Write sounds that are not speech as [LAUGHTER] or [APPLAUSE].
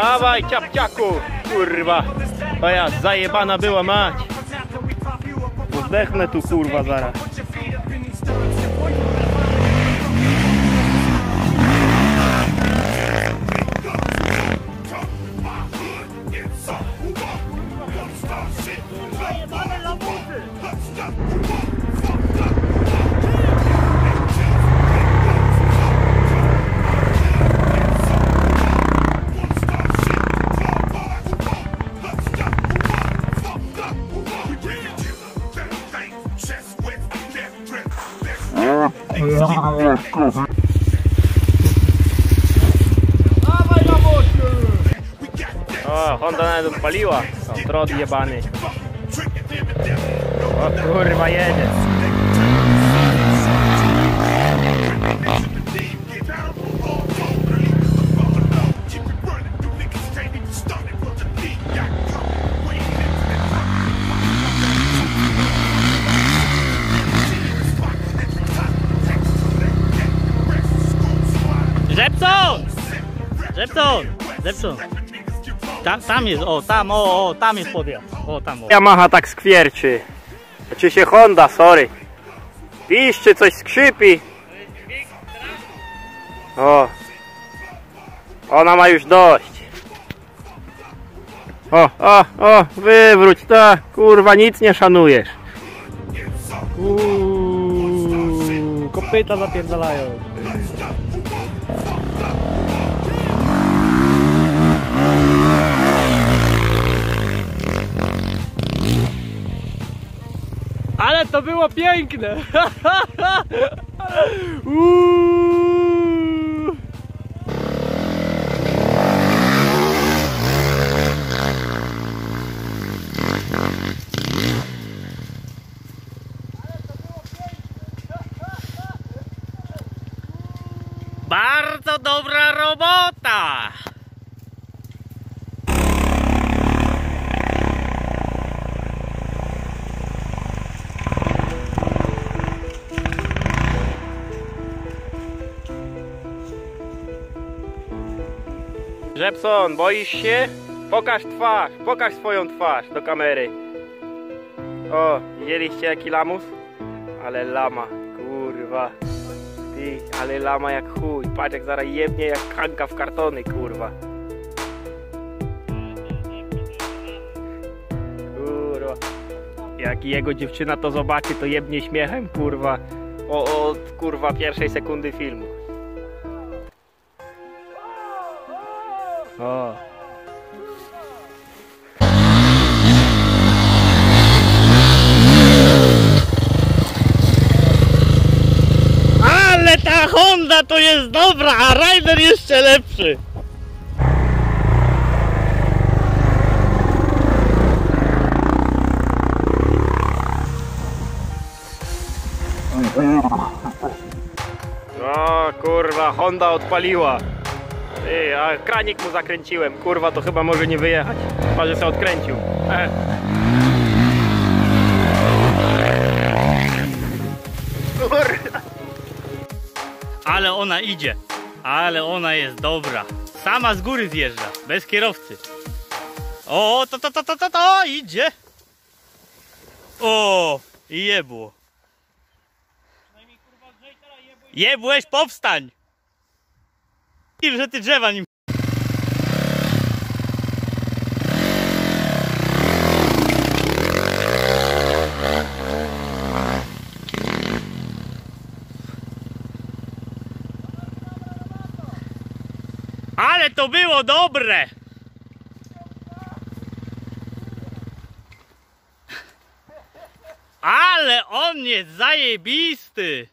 Dawaj, ciapciaku, kurwa. O ja, zajebana była mać. Zdechnę tu, kurwa, zaraz. O, Honda nawet odpaliła. O, trod jebany. O kurwa, jedzie. Żepson! Żepson! Żepson! Tam, tam jest, o, tam, o, o, tam jest podjazd. O, tam, o. Yamaha tak skwierczy. Znaczy się Honda, sorry. Piszczy, coś skrzypi. O. Ona ma już dość. O, o, o, wywróć, tak, kurwa, nic nie szanujesz. Uuu, kopyta zapierdalają. Ale to było piękne! [LAUGHS] Bardzo dobra robota! Jepson, boisz się? Pokaż twarz, pokaż swoją twarz do kamery. O, widzieliście jaki lamus? Ale lama, kurwa. Ty, ale lama jak chuj. Patrz jak zaraz jebnie jak kanka w kartony, kurwa. Kurwa. Jak jego dziewczyna to zobaczy, to jebnie śmiechem, kurwa. O, od kurwa pierwszej sekundy filmu. O. Ale ta Honda to jest dobra, a Rider jeszcze lepszy. O kurwa, Honda odpaliła. Ty, a kranik mu zakręciłem. Kurwa, to chyba może nie wyjechać. Chyba, że się odkręcił. E. Kurwa. Ale ona idzie. Ale ona jest dobra. Sama z góry zjeżdża, bez kierowcy. O, to, to, to, to, to, to, idzie. O, jebło. Jebłeś, powstań. I że ty drzewa nim. Ale to było dobre! Ale on jest zajebisty!